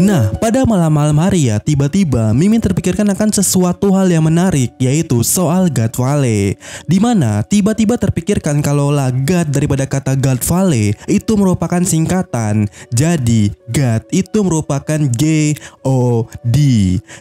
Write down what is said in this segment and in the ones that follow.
Nah, pada malam-malam hari ya, tiba-tiba Mimin terpikirkan akan sesuatu hal yang menarik, yaitu soal God Valley. Di mana tiba-tiba terpikirkan kalau God daripada kata God Valley itu merupakan singkatan. Jadi, God itu merupakan G O D.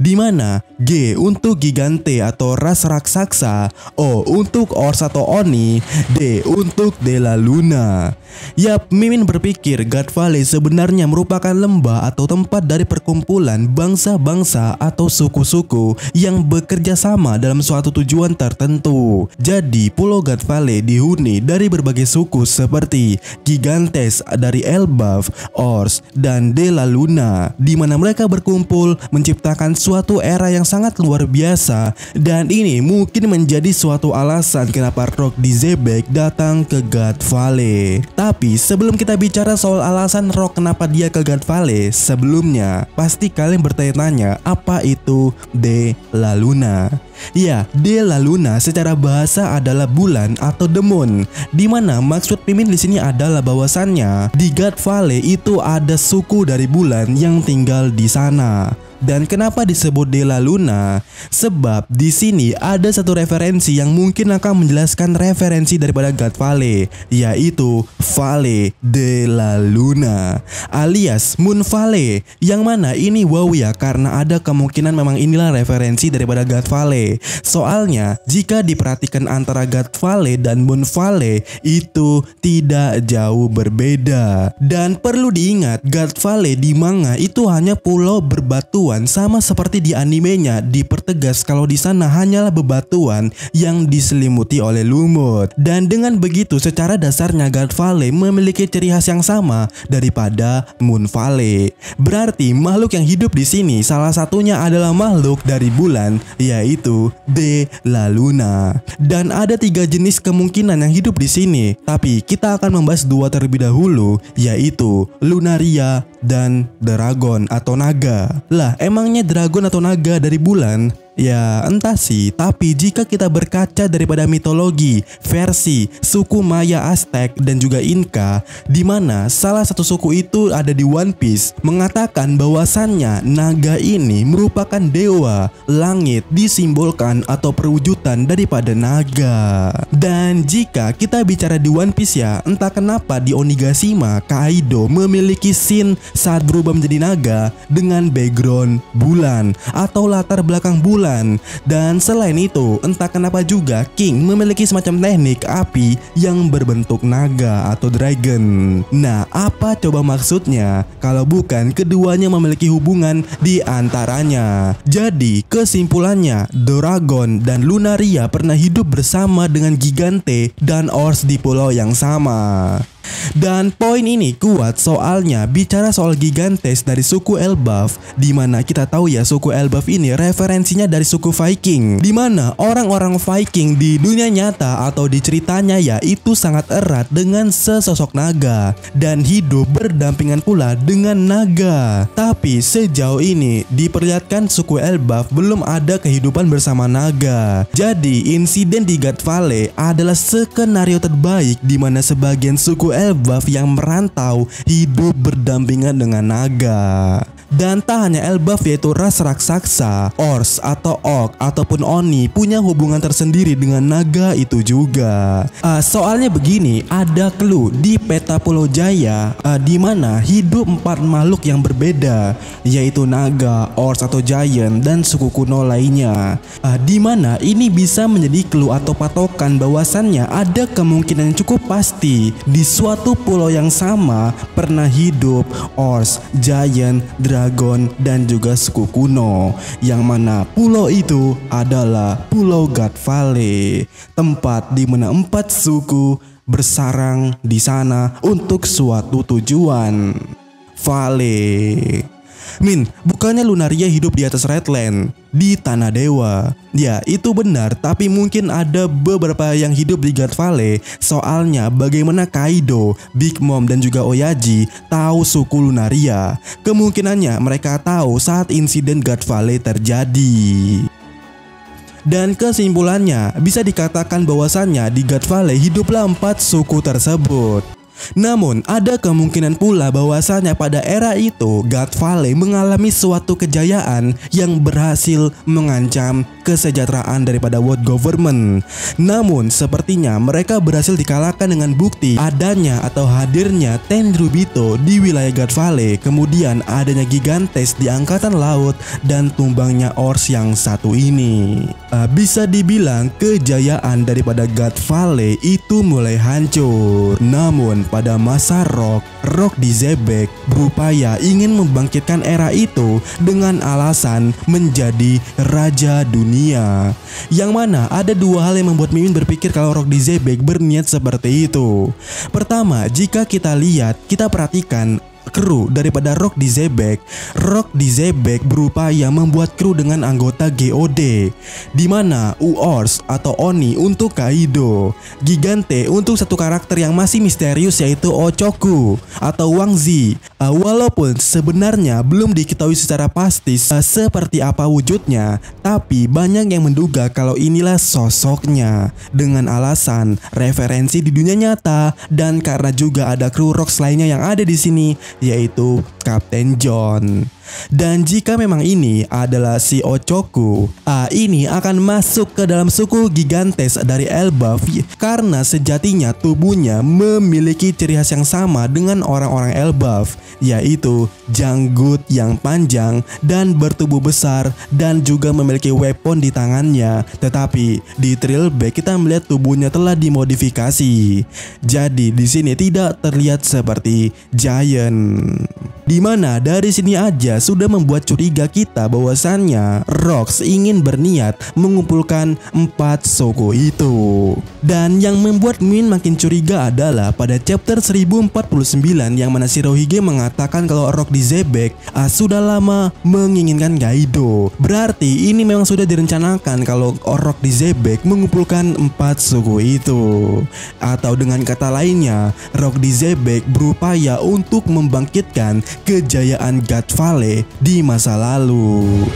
Di mana G untuk gigante atau ras raksasa, O untuk Ors atau Oni, D untuk Dela Luna. Yap, Mimin berpikir God Valley sebenarnya merupakan lembah atau tempat tempat dari perkumpulan bangsa-bangsa atau suku-suku yang bekerja sama dalam suatu tujuan tertentu. Jadi, Pulau God Valley dihuni dari berbagai suku seperti Gigantes dari Elbaf, Ors, dan De La Luna, di mana mereka berkumpul menciptakan suatu era yang sangat luar biasa dan ini mungkin menjadi suatu alasan kenapa Rock di Zebek datang ke God Valley. Tapi sebelum kita bicara soal alasan Rock kenapa dia ke God Valley, sebelum sebelumnya, pasti kalian bertanya-tanya apa itu De La Luna. Ya, De La Luna secara bahasa adalah bulan atau the moon. Di mana maksud Pimin di sini adalah bahwasannya di God Valley itu ada suku dari bulan yang tinggal di sana. Dan kenapa disebut De La Luna? Sebab di sini ada satu referensi yang mungkin akan menjelaskan referensi daripada God Valley, yaitu Valley de la Luna alias Moon Valley. Yang mana ini wow ya karena ada kemungkinan memang inilah referensi daripada God Valley. Soalnya jika diperhatikan antara God Valley dan Moon Valley itu tidak jauh berbeda. Dan perlu diingat God Valley di manga itu hanya pulau berbatu bebatuan sama seperti di animenya dipertegas kalau di sana hanyalah bebatuan yang diselimuti oleh lumut. Dan dengan begitu secara dasarnya God Valley memiliki ciri khas yang sama daripada Moon Valley. Berarti makhluk yang hidup di sini salah satunya adalah makhluk dari bulan yaitu De La Luna. Dan ada tiga jenis kemungkinan yang hidup di sini. Tapi kita akan membahas dua terlebih dahulu yaitu Lunaria dan Dragon atau naga. Lah, emangnya dragon atau naga dari bulan Ya entah sih, tapi jika kita berkaca daripada mitologi, versi suku Maya Aztec dan juga Inca, di mana salah satu suku itu ada di One Piece, mengatakan bahwasannya naga ini merupakan dewa langit disimbolkan atau perwujudan daripada naga. Dan jika kita bicara di One Piece ya, entah kenapa di Onigashima Kaido memiliki scene saat berubah menjadi naga dengan background bulan atau latar belakang bulan bulan. Dan selain itu, entah kenapa juga King memiliki semacam teknik api yang berbentuk naga atau dragon. Nah, apa coba maksudnya? Kalau bukan keduanya memiliki hubungan di antaranya. Jadi, kesimpulannya, Dragon dan Lunaria pernah hidup bersama dengan Gigante dan Ors di pulau yang sama. Dan poin ini kuat soalnya bicara soal gigantes dari suku Elbaf di mana kita tahu ya suku Elbaf ini referensinya dari suku Viking di mana orang-orang Viking di dunia nyata atau di ceritanya ya itu sangat erat dengan sesosok naga dan hidup berdampingan pula dengan naga. Tapi sejauh ini diperlihatkan suku Elbaf belum ada kehidupan bersama naga. Jadi insiden di God Valley adalah skenario terbaik di mana sebagian suku Elbaf yang merantau hidup berdampingan dengan naga. Dan tak hanya Elbaf yaitu ras raksasa, Ors atau Ok ataupun Oni punya hubungan tersendiri dengan naga itu juga. Uh, soalnya begini, ada clue di peta Pulau Jaya uh, di mana hidup empat makhluk yang berbeda, yaitu naga, Ors atau Giant dan suku kuno lainnya. Uh, di mana ini bisa menjadi clue atau patokan bahwasannya ada kemungkinan yang cukup pasti di suatu pulau yang sama pernah hidup Ors, Giant, Dragon Dragon dan juga suku kuno yang mana pulau itu adalah Pulau God Valley, tempat di mana empat suku bersarang di sana untuk suatu tujuan. Valley Min, bukannya Lunaria hidup di atas Redland, di Tanah Dewa. Ya, itu benar, tapi mungkin ada beberapa yang hidup di God Valley. Soalnya bagaimana Kaido, Big Mom dan juga Oyaji tahu suku Lunaria. Kemungkinannya mereka tahu saat insiden God Valley terjadi. Dan kesimpulannya, bisa dikatakan bahwasannya di God Valley hiduplah empat suku tersebut. Namun ada kemungkinan pula bahwasanya pada era itu God Valley mengalami suatu kejayaan yang berhasil mengancam kesejahteraan daripada world government. Namun sepertinya mereka berhasil dikalahkan dengan bukti adanya atau hadirnya Tendrubito di wilayah God Valley, kemudian adanya Gigantes di angkatan laut dan tumbangnya Ors yang satu ini. Uh, bisa dibilang kejayaan daripada God Valley itu mulai hancur. Namun pada masa Rock, Rock di Zebek berupaya ingin membangkitkan era itu dengan alasan menjadi raja dunia. Yang mana ada dua hal yang membuat Mimin berpikir kalau Rock di Zebek berniat seperti itu. Pertama, jika kita lihat, kita perhatikan kru daripada Rock di Zebek. Rock di Zebek berupaya membuat kru dengan anggota GOD, di mana Uors atau Oni untuk Kaido, Gigante untuk satu karakter yang masih misterius yaitu Ochoku atau Wang Zi. Uh, walaupun sebenarnya belum diketahui secara pasti uh, seperti apa wujudnya, tapi banyak yang menduga kalau inilah sosoknya dengan alasan referensi di dunia nyata dan karena juga ada kru Rocks lainnya yang ada di sini yaitu Kapten John. Dan jika memang ini adalah si Ochoku, ah ini akan masuk ke dalam suku Gigantes dari Elbaf karena sejatinya tubuhnya memiliki ciri khas yang sama dengan orang-orang Elbaf, yaitu janggut yang panjang dan bertubuh besar dan juga memiliki weapon di tangannya. Tetapi di Trilbeck kita melihat tubuhnya telah dimodifikasi. Jadi di sini tidak terlihat seperti giant. Di mana dari sini aja sudah membuat curiga kita bahwasannya Rox ingin berniat mengumpulkan empat Soko itu. Dan yang membuat Min makin curiga adalah pada chapter 1049 yang mana Shirohige mengatakan kalau Rock di Zebek ah, sudah lama menginginkan Kaido. Berarti ini memang sudah direncanakan kalau Rock di Zebek mengumpulkan empat suku itu. Atau dengan kata lainnya, Rock di Zebek berupaya untuk membangkitkan kejayaan God Valley di masa lalu.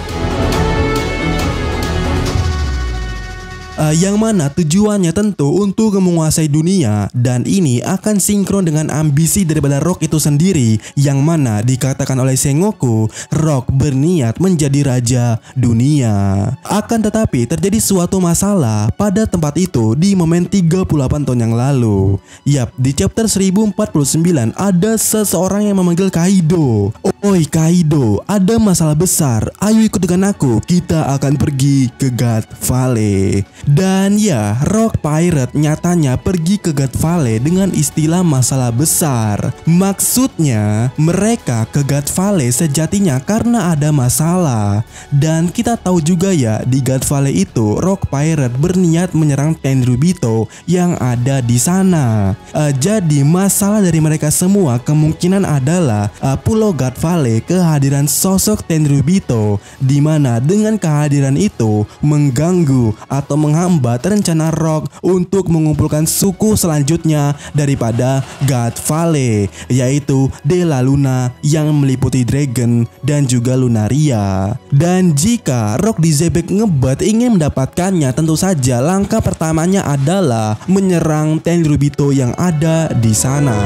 Uh, yang mana tujuannya tentu untuk menguasai dunia dan ini akan sinkron dengan ambisi daripada Rock itu sendiri yang mana dikatakan oleh Sengoku Rock berniat menjadi raja dunia. Akan tetapi terjadi suatu masalah pada tempat itu di momen 38 tahun yang lalu. Yap, di chapter 1049 ada seseorang yang memanggil Kaido. Oi Kaido, ada masalah besar. Ayo ikut dengan aku. Kita akan pergi ke God Valley. Dan ya, Rock Pirate nyatanya pergi ke God Valley dengan istilah masalah besar. Maksudnya, mereka ke God Valley sejatinya karena ada masalah. Dan kita tahu juga ya, di God Valley itu Rock Pirate berniat menyerang Tenryubito yang ada di sana. Uh, jadi masalah dari mereka semua kemungkinan adalah uh, Pulau God Valley kehadiran sosok Tenryubito di mana dengan kehadiran itu mengganggu atau menghambat menghambat rencana Rock untuk mengumpulkan suku selanjutnya daripada God Valley, yaitu De La Luna yang meliputi Dragon dan juga Lunaria. Dan jika Rock di Zebek ngebat ingin mendapatkannya, tentu saja langkah pertamanya adalah menyerang Tenryubito yang ada di sana.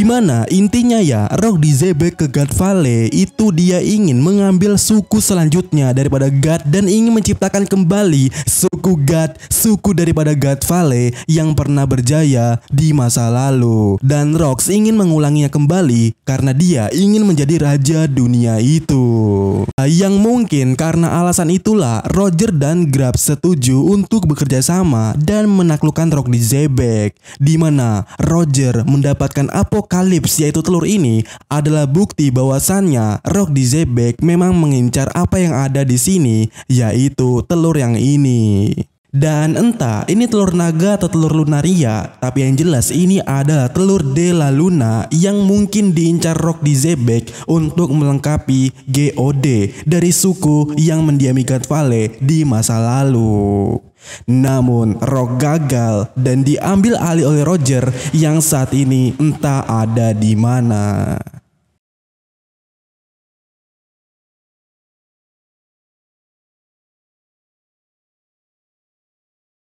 Di mana intinya ya Rock di Zebek ke God Valley itu dia ingin mengambil suku selanjutnya daripada God dan ingin menciptakan kembali suku God, suku daripada God Valley yang pernah berjaya di masa lalu. Dan Rox ingin mengulanginya kembali karena dia ingin menjadi raja dunia itu. Nah, yang mungkin karena alasan itulah Roger dan Grab setuju untuk bekerja sama dan menaklukkan Rock di Zebek. Di mana Roger mendapatkan apa apokalips yaitu telur ini adalah bukti bahwasannya Rock di Zebek memang mengincar apa yang ada di sini yaitu telur yang ini. Dan entah ini telur naga atau telur lunaria, tapi yang jelas ini adalah telur De La Luna yang mungkin diincar Rock di Zebek untuk melengkapi GOD dari suku yang mendiami God Valley di masa lalu. Namun Rock gagal dan diambil alih oleh Roger yang saat ini entah ada di mana.